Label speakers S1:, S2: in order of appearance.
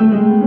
S1: Mm-hmm.